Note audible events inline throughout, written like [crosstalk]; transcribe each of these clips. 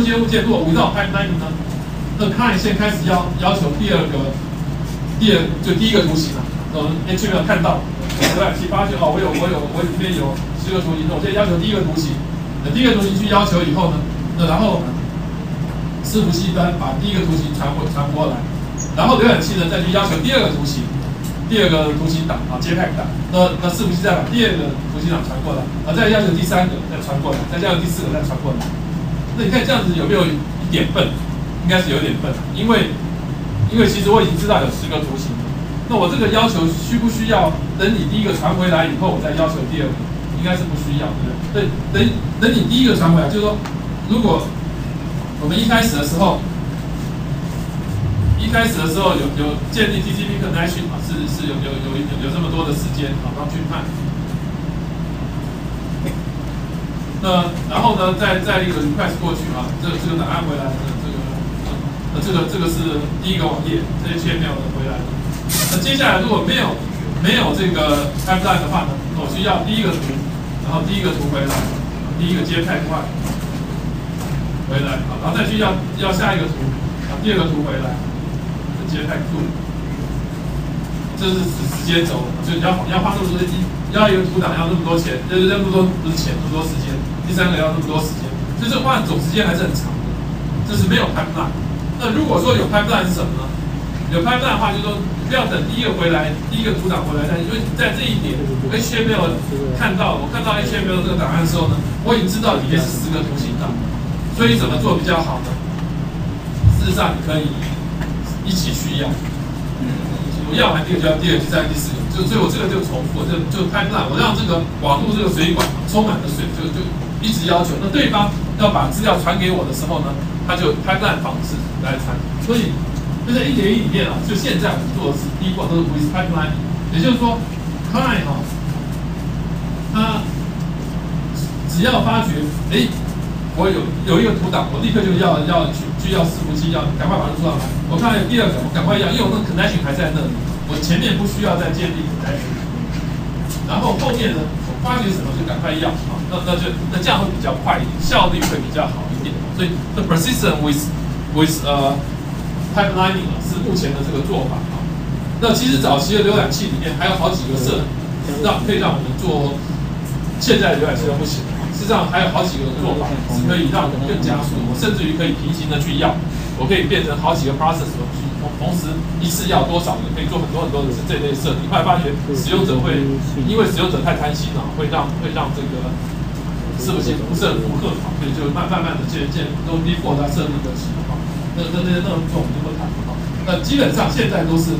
中间物件如果 without pipeline 呢，那 client 先开始要要求第二个，第二就第一个图形啊，我们 HTML 看到浏览器发现哦，我有我有我里面有十个图形，那我现在要求第一个图形，那第一个图形去要求以后呢，那然后伺服器端把第一个图形传过传过来，然后浏览器呢再去要求第二个图形。第二个图形档啊，JPEG 档，那那伺服器再把第二个图形档传过来，啊，再要求第三个再传过来，再要求第四个再传过来。你看这样子有没有一点笨？应该是有点笨，因为因为其实我已经知道有十个图形，那我这个要求需不需要等你第一个传回来以后，我再要求第二个？应该是不需要，对不对？等等你第一个传回来，就是说，如果我们一开始的时候。一开始的时候有有建立 TCP connection 啊，是是有有有有有这么多的时间啊，刚去看。那然后呢，再再一个 request 过去啊，这这个档案回来的这个，那这个这个是第一个网页，这些切没有人回来。那接下来如果没有没有这个 pipeline 的话呢，我需要第一个图，然后第一个图回来，第一个接太快回来好，然后再去要要下一个图，啊，第二个图回来。接太酷，这是时时间轴，就要你要花那么多的要一个图档要那么多钱，就是那么多不是钱，那么多时间。第三个要那么多时间，所以这换总时间还是很长的。这是没有 pipeline。那如果说有 pipeline 是什么呢？有 pipeline 的话，就是说不要等第一个回来，第一个组长回来，但因为在这一点，HTML 看到我看到 HTML 这个档案的时候呢，我已经知道里面是四个图形档，所以怎么做比较好呢？事实上，你可以。一起去要，我要完第二个就要第二第三第四个，就所以我这个就重复，就就拍烂，我让这个网络这个水管充满了水，就就一直要求，那对方要把资料传给我的时候呢，他就拍烂方式来传，所以就在一点一里面啊，就现在我们做的是第一步都是 with pipeline，也就是说，client 哈，他只要发觉，哎。我有有一个图档，我立刻就要要去去要伺服器，要赶快把它做上来。我看第二个，我赶快要，因为我那 connection 还在那里，我前面不需要再建立 connection。然后后面呢，发觉什么就赶快要啊，那那就那这样会比较快一点，效率会比较好一点。所以 the persistent with with 呃 pipelining 啊是目前的这个做法啊。那其实早期的浏览器里面还有好几个设让可以让我们做现在的浏览器都不行。实际上还有好几个做法是可以让我们更加速，我甚至于可以平行的去要，我可以变成好几个 process 同同时一次要多少个，可以做很多很多的是这类设定。后来发觉使用者会因为使用者太贪心了，会让会让这个是不是不是很符合好，所以就慢慢慢的渐渐都 default 设定的情况。那那那些那种我们就不谈了哈。那基本上现在都是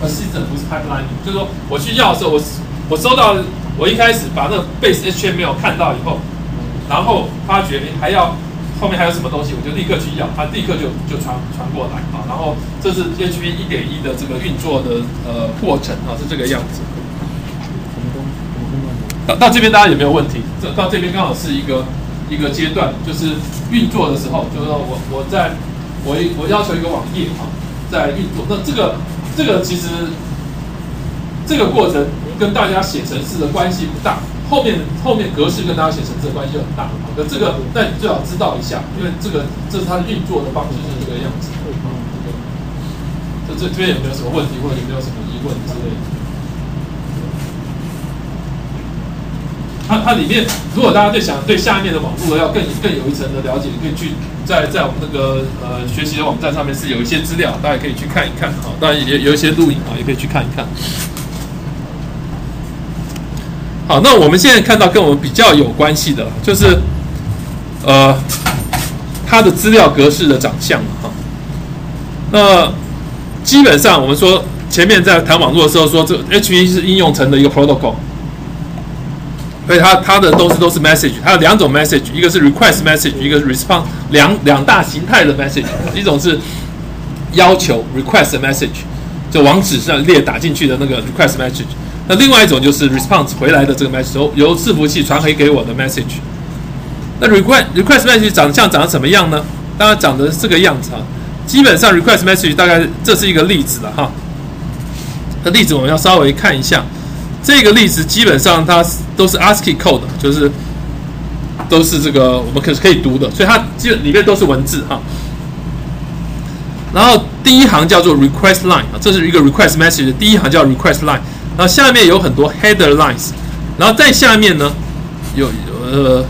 a system 不是 pipeline，就是说我去要的时候，我我收到。我一开始把那个 base HTML 看到以后，然后发觉还要后面还有什么东西，我就立刻去要，他立刻就就传传过来啊。然后这是 PHP 一点一的这个运作的呃过程啊，是这个样子。到到这边大家有没有问题？这到这边刚好是一个一个阶段，就是运作的时候，就是说我我在我我要求一个网页啊，在运作，那这个这个其实这个过程。跟大家写程式的关系不大，后面后面格式跟大家写程式的关系就很大。好的，这个但你最好知道一下，因为这个这是它的运作的方式是这个样子。这这边有没有什么问题，或者有没有什么疑问之类的？它它里面，如果大家对想对下面的网络要更更有一层的了解，可以去在在我们那个呃学习的网站上面是有一些资料，大家可以去看一看啊。当然也有一些录影啊，也可以去看一看。好，那我们现在看到跟我们比较有关系的，就是呃，它的资料格式的长相哈。那基本上我们说前面在谈网络的时候说，这 H P 是应用层的一个 protocol，所以它它的东西都是 message，它有两种 message，一个是 request message，一个是 response，两两大形态的 message，一种是要求 request message，就网址上列打进去的那个 request message。那另外一种就是 response 回来的这个 message，由由伺服器传回给我的 message。那 request request message 长相长得怎么样呢？当然长得这个样子啊。基本上 request message 大概这是一个例子了哈。的例子我们要稍微看一下。这个例子基本上它都是 ASCII code，就是都是这个我们可可以读的，所以它基本里面都是文字哈。然后第一行叫做 request line 啊，这是一个 request message，第一行叫 request line，然后下面有很多 header lines，然后再下面呢有呃，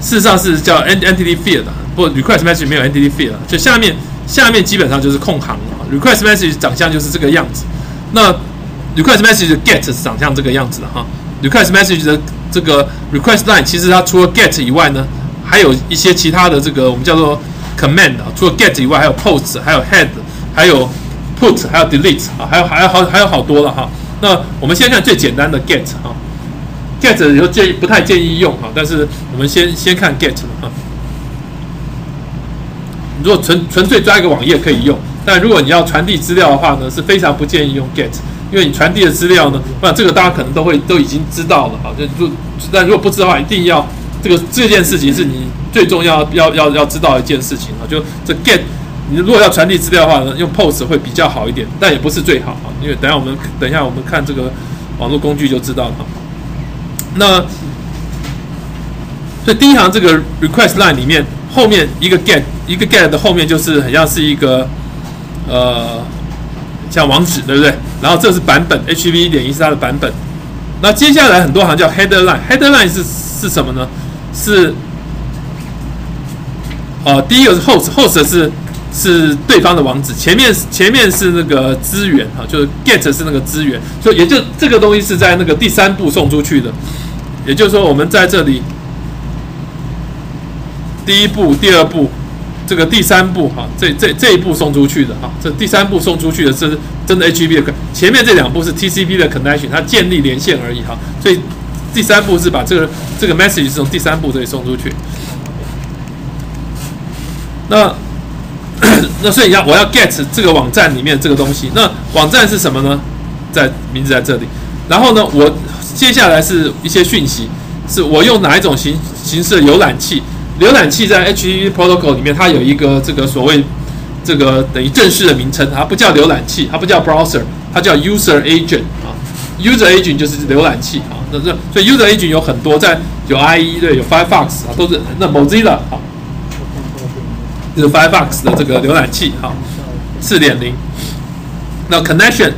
事实上是叫 entity field，不 request message 没有 entity field，就下面下面基本上就是空行啊，request message 长相就是这个样子，那 request message 的 get 是长相这个样子的哈，request message 的这个 request line 其实它除了 get 以外呢，还有一些其他的这个我们叫做 command 啊，除了 get 以外，还有 post，还有 head，还有 put，还有 delete 啊，还有还有好还有好多了哈。那我们先看最简单的 get 啊，get 以后建议不太建议用哈，但是我们先先看 get 如果纯纯粹抓一个网页可以用，但如果你要传递资料的话呢，是非常不建议用 get，因为你传递的资料呢，那这个大家可能都会都已经知道了哈。就就但如果不知道的话，一定要这个这件事情是你最重要要要要知道一件事情啊。就这 get，你如果要传递资料的话呢，用 post 会比较好一点，但也不是最好啊。因为等下我们等一下我们看这个网络工具就知道了。那所以第一行这个 request line 里面后面一个 get 一个 get 的后面就是很像是一个呃像网址对不对？然后这是版本，HV 一点一是它的版本。那接下来很多行叫 headerline，headline 是是什么呢？是呃第一个是 host，host 是是对方的网址，前面前面是那个资源啊，就是 get 是那个资源，所以也就这个东西是在那个第三步送出去的。也就是说，我们在这里第一步、第二步，这个第三步哈，这这这一步送出去的哈，这第三步送出去的是真的 HTTP 的，前面这两步是 TCP 的 connection，它建立连线而已哈，所以第三步是把这个这个 message 是从第三步这里送出去。那 [clears throat] 那所以要我要 get 这个网站里面这个东西，那网站是什么呢？在名字在这里，然后呢，我接下来是一些讯息，是我用哪一种形形式的浏览器？浏览器在 HTTP protocol 里面，它有一个这个所谓这个等于正式的名称，它不叫浏览器，它不叫 browser，它叫 user agent 啊，user agent 就是浏览器啊。那这所以 user agent 有很多，在有 IE 对，有 Firefox 啊，都是那 Mozilla 啊，就是 Firefox 的这个浏览器哈，四点零。那 connection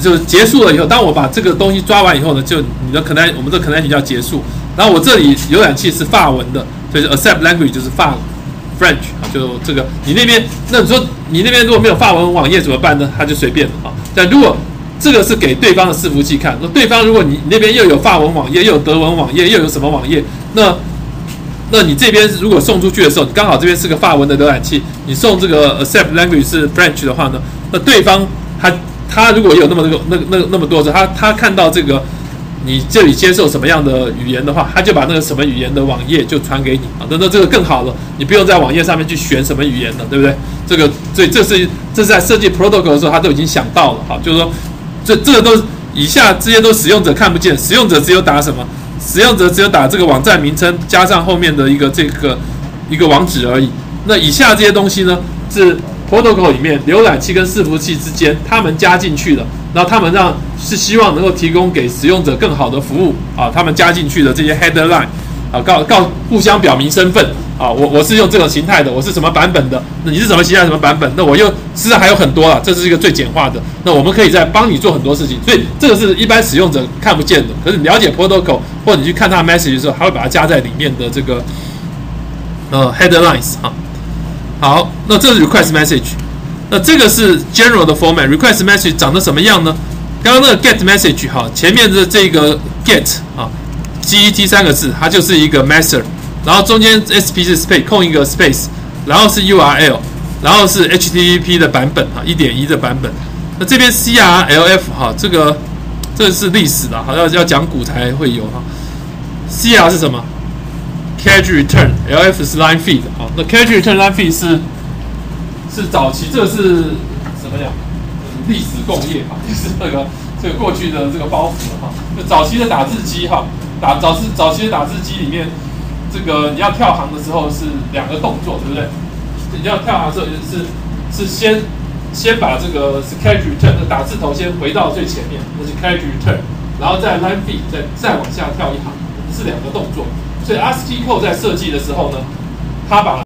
就结束了以后，当我把这个东西抓完以后呢，就你的 connect 我们这 connection 叫结束。然后我这里浏览器是发文的，所以 accept language 就是法 French 啊，就这个你那边那你说你那边如果没有法文网页怎么办呢？他就随便啊。但如果这个是给对方的伺服器看，那对方如果你那边又有法文网页，又有德文网页，又有什么网页，那那你这边如果送出去的时候，刚好这边是个法文的浏览器，你送这个 accept language 是 French 的话呢，那对方他他如果有那么那个那个那那么多的，他他看到这个你这里接受什么样的语言的话，他就把那个什么语言的网页就传给你啊，那那这个更好了，你不用在网页上面去选什么语言了，对不对？这个所以这是这是在设计 protocol 的时候，他都已经想到了哈，就是说这这个都以下这些都使用者看不见，使用者只有打什么？使用者只有打这个网站名称加上后面的一个这个一个网址而已。那以下这些东西呢，是 protocol 里面浏览器跟伺服器之间他们加进去的，那他们让是希望能够提供给使用者更好的服务啊，他们加进去的这些 headline 啊，告告互相表明身份啊，我我是用这种形态的，我是什么版本的，那你是什么形态什么版本？那我又实际上还有很多了，这是一个最简化的。那我们可以在帮你做很多事情，所以这个是一般使用者看不见的，可是你了解 protocol 或者你去看它的 message 的时候，还会把它加在里面的这个呃 headlines 啊。好，那这是 request message，那这个是 general 的 format。request message 长得什么样呢？刚刚那个 get message 哈，前面的这个 get 啊，get 三个字，它就是一个 method，然后中间 sp 是 space 空一个 space，然后是 url，然后是 http 的版本哈，一点一的版本。那这边 crlf 哈，这个这是历史的，好像要讲古才会有哈。cr 是什么？cache return，lf 是 line feed 好，那 cache return line feed 是是早期，这个是什么呀？历史工业哈，[laughs] 就是那个这个过去的这个包袱哈。就早期的打字机哈，打早期早期的打字机里面，这个你要跳行的时候是两个动作，对不对？你要跳行的时候就是是先先把这个是 cache return 的打字头先回到最前面，那是 cache return，然后再 line feed 再再往下跳一行，是两个动作。所以 ASCII code 在设计的时候呢，它把